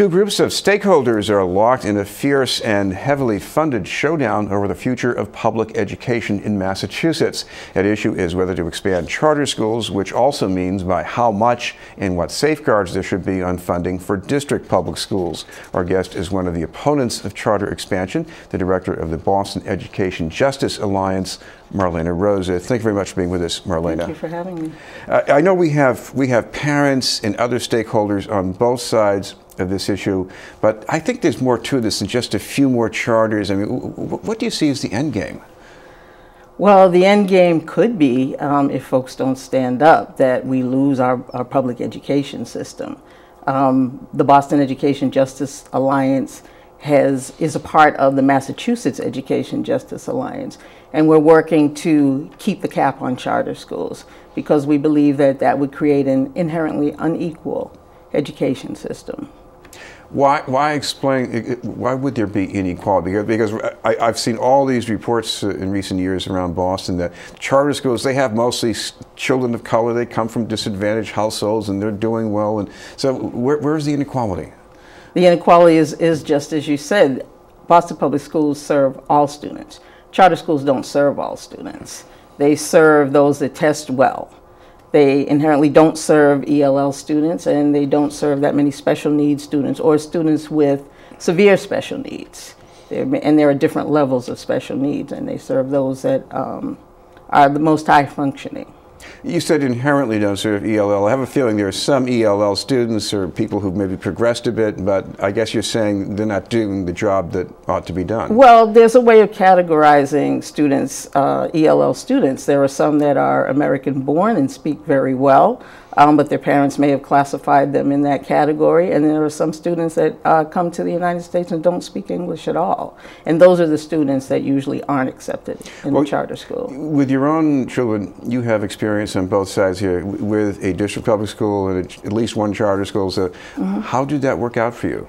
Two groups of stakeholders are locked in a fierce and heavily funded showdown over the future of public education in Massachusetts. At issue is whether to expand charter schools, which also means by how much and what safeguards there should be on funding for district public schools. Our guest is one of the opponents of charter expansion, the director of the Boston Education Justice Alliance, Marlena Rose. Thank you very much for being with us, Marlena. Thank you for having me. Uh, I know we have we have parents and other stakeholders on both sides of this issue, but I think there's more to this than just a few more charters. I mean, what do you see as the end game? Well, the end game could be, um, if folks don't stand up, that we lose our, our public education system. Um, the Boston Education Justice Alliance has is a part of the Massachusetts Education Justice Alliance, and we're working to keep the cap on charter schools because we believe that that would create an inherently unequal education system. Why, why explain, why would there be inequality? Because, because I, have seen all these reports uh, in recent years around Boston that charter schools, they have mostly children of color, they come from disadvantaged households and they're doing well. And so where, where's the inequality? The inequality is, is just as you said, Boston Public Schools serve all students. Charter schools don't serve all students. They serve those that test well. They inherently don't serve ELL students and they don't serve that many special needs students or students with severe special needs. They're, and there are different levels of special needs and they serve those that um, are the most high functioning. You said inherently don't serve ELL. I have a feeling there are some ELL students or people who've maybe progressed a bit, but I guess you're saying they're not doing the job that ought to be done. Well, there's a way of categorizing students, uh, ELL students. There are some that are American born and speak very well um, but their parents may have classified them in that category. And there are some students that uh, come to the United States and don't speak English at all. And those are the students that usually aren't accepted in well, the charter school. With your own children, you have experience on both sides here with a district public school and at least one charter school. So, mm -hmm. how did that work out for you?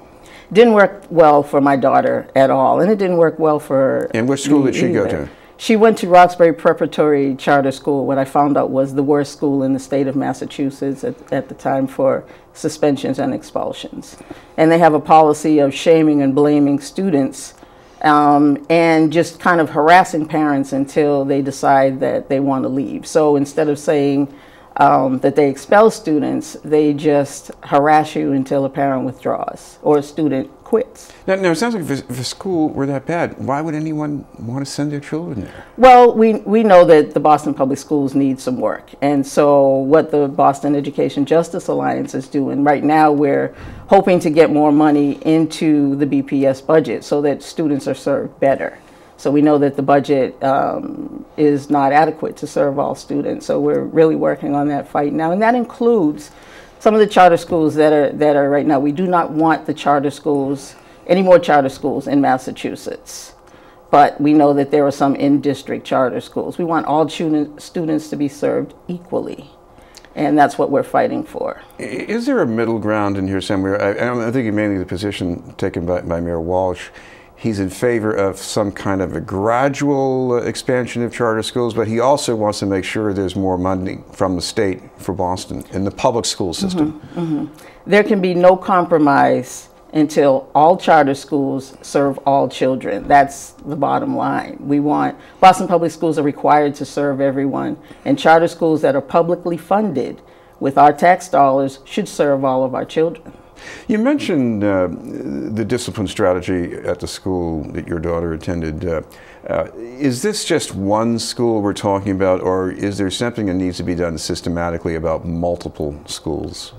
Didn't work well for my daughter at all, and it didn't work well for. And which school did she either. go to? She went to Roxbury Preparatory Charter School, what I found out was the worst school in the state of Massachusetts at, at the time for suspensions and expulsions. And they have a policy of shaming and blaming students um, and just kind of harassing parents until they decide that they want to leave. So instead of saying um, that they expel students, they just harass you until a parent withdraws or a student quits. Now, now it sounds like if, if a school were that bad, why would anyone want to send their children there? Well, we, we know that the Boston Public Schools need some work. And so what the Boston Education Justice Alliance is doing, right now we're hoping to get more money into the BPS budget so that students are served better. So we know that the budget um, is not adequate to serve all students. So we're really working on that fight now. And that includes some of the charter schools that are that are right now. We do not want the charter schools any more charter schools in Massachusetts. But we know that there are some in-district charter schools. We want all students to be served equally. And that's what we're fighting for. Is there a middle ground in here somewhere? I, I think mainly the position taken by, by Mayor Walsh He's in favor of some kind of a gradual uh, expansion of charter schools, but he also wants to make sure there's more money from the state for Boston in the public school system. Mm -hmm, mm -hmm. There can be no compromise until all charter schools serve all children. That's the bottom line. We want Boston Public Schools are required to serve everyone, and charter schools that are publicly funded with our tax dollars should serve all of our children. You mentioned uh, the discipline strategy at the school that your daughter attended. Uh, uh, is this just one school we're talking about, or is there something that needs to be done systematically about multiple schools?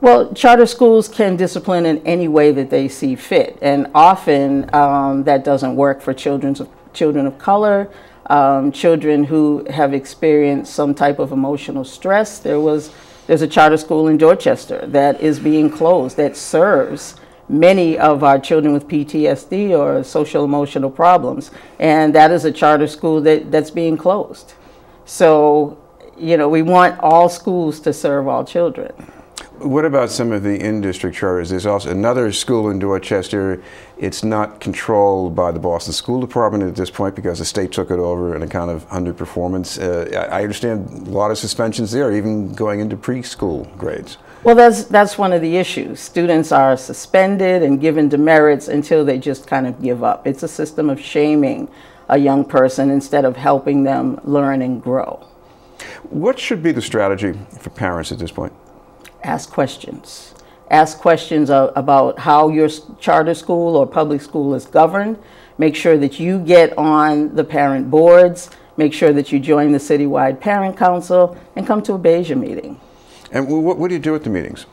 Well, charter schools can discipline in any way that they see fit, and often um, that doesn't work for children of, children of color, um, children who have experienced some type of emotional stress. There was there's a charter school in Dorchester that is being closed that serves many of our children with PTSD or social emotional problems. And that is a charter school that, that's being closed. So, you know, we want all schools to serve all children. What about some of the in-district charters? There's also another school in Dorchester. It's not controlled by the Boston School Department at this point because the state took it over in a kind of underperformance. Uh, I understand a lot of suspensions there, even going into preschool grades. Well, that's, that's one of the issues. Students are suspended and given demerits until they just kind of give up. It's a system of shaming a young person instead of helping them learn and grow. What should be the strategy for parents at this point? Ask questions. Ask questions uh, about how your charter school or public school is governed. Make sure that you get on the parent boards. Make sure that you join the citywide parent council and come to a BEJA meeting. And what, what do you do at the meetings?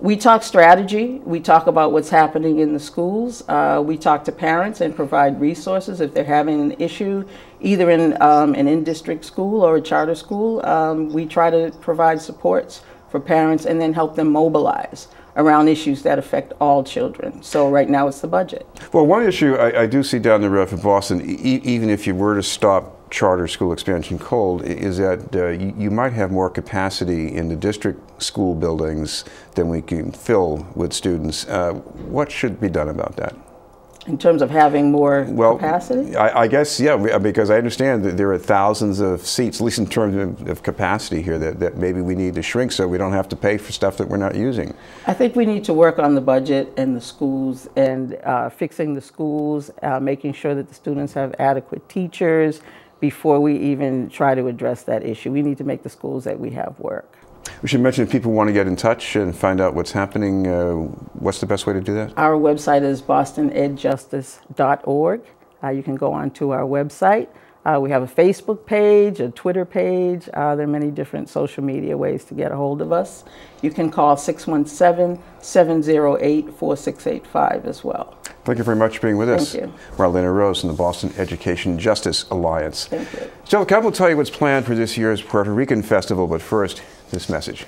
We talk strategy. We talk about what's happening in the schools. Uh, we talk to parents and provide resources if they're having an issue, either in um, an in-district school or a charter school. Um, we try to provide supports for parents and then help them mobilize around issues that affect all children. So right now it's the budget. Well, one issue I, I do see down the road for Boston, e even if you were to stop charter school expansion cold is that uh, you, you, might have more capacity in the district school buildings than we can fill with students. Uh, what should be done about that? In terms of having more well, capacity? I, I, guess, yeah, because I understand that there are thousands of seats, at least in terms of, of, capacity here, that, that maybe we need to shrink so we don't have to pay for stuff that we're not using. I think we need to work on the budget and the schools and uh, fixing the schools, uh, making sure that the students have adequate teachers, before we even try to address that issue. We need to make the schools that we have work. We should mention if people want to get in touch and find out what's happening, uh, what's the best way to do that? Our website is bostonedjustice.org. Uh, you can go onto our website. Uh, we have a Facebook page, a Twitter page. Uh, there are many different social media ways to get a hold of us. You can call 617 708 4685 as well. Thank you very much for being with us. Thank you. Marlena Rose from the Boston Education Justice Alliance. Thank you. Jill, will tell you what's planned for this year's Puerto Rican Festival, but first, this message.